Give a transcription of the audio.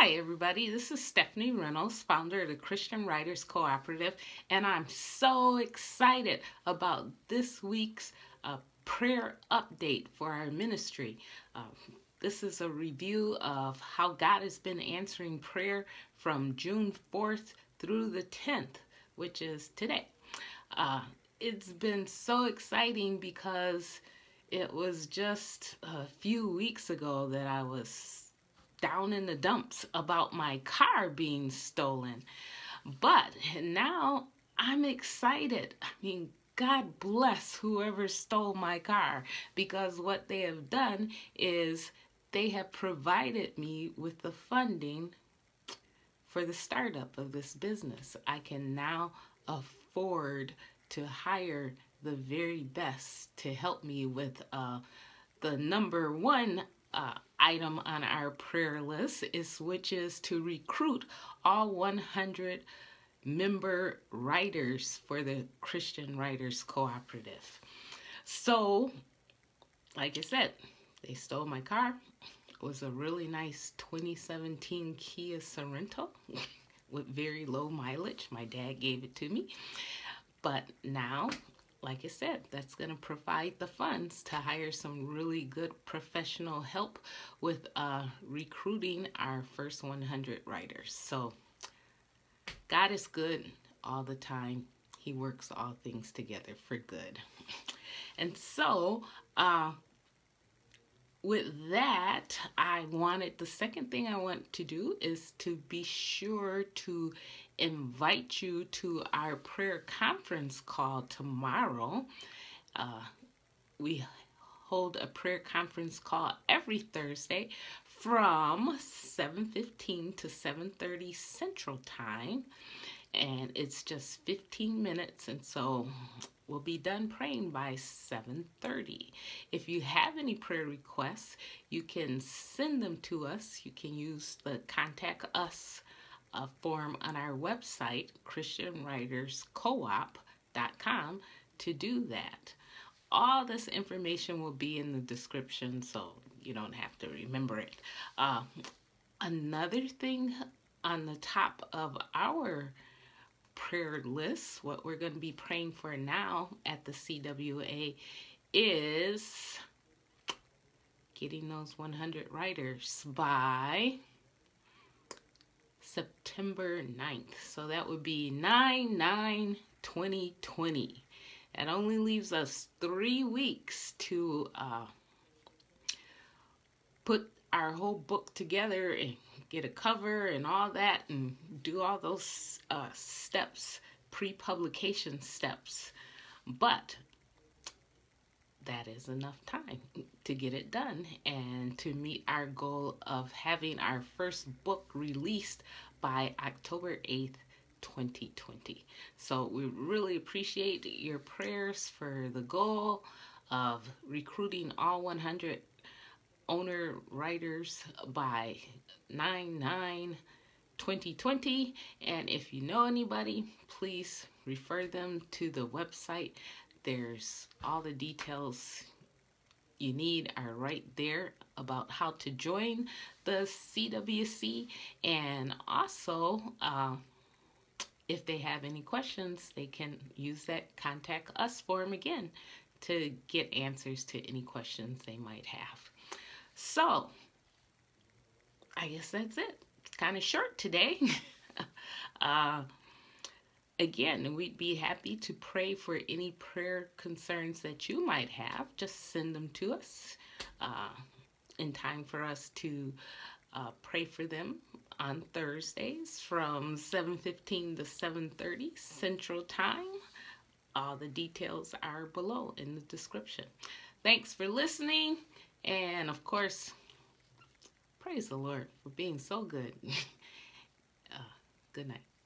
Hi, everybody. This is Stephanie Reynolds, founder of the Christian Writers Cooperative, and I'm so excited about this week's uh, prayer update for our ministry. Uh, this is a review of how God has been answering prayer from June 4th through the 10th, which is today. Uh, it's been so exciting because it was just a few weeks ago that I was down in the dumps about my car being stolen. But now I'm excited. I mean, God bless whoever stole my car because what they have done is they have provided me with the funding for the startup of this business. I can now afford to hire the very best to help me with uh, the number one uh, item on our prayer list is which is to recruit all 100 member writers for the Christian Writers Cooperative. So, like I said, they stole my car. It was a really nice 2017 Kia Sorento with very low mileage. My dad gave it to me. But now like I said, that's going to provide the funds to hire some really good professional help with uh, recruiting our first 100 writers. So, God is good all the time. He works all things together for good. And so, uh, with that, I wanted the second thing I want to do is to be sure to invite you to our prayer conference call tomorrow. Uh, we hold a prayer conference call every Thursday from 7:15 to 7:30 Central Time and it's just 15 minutes and so we'll be done praying by 7:30. If you have any prayer requests, you can send them to us. You can use the contact us uh, form on our website christianwriterscoop.com to do that. All this information will be in the description so you don't have to remember it. Uh, another thing on the top of our prayer list, what we're going to be praying for now at the CWC is getting those 100 writers by September 9th. So that would be 9 9 2020. That only leaves us three weeks to uh, put our whole book together and get a cover and all that and do all those uh, steps, pre-publication steps. But that is enough time to get it done and to meet our goal of having our first book released by October 8th, 2020. So we really appreciate your prayers for the goal of recruiting all 100 owner writers by 9 9 2020 and if you know anybody please refer them to the website there's all the details you need are right there about how to join the CWC and also uh, if they have any questions they can use that contact us form again to get answers to any questions they might have. So, I guess that's it. Kind of short today. uh, again, we'd be happy to pray for any prayer concerns that you might have. Just send them to us uh, in time for us to uh, pray for them on Thursdays from 7.15 to 7.30 Central Time. All the details are below in the description. Thanks for listening. And of course, praise the Lord for being so good. uh, good night.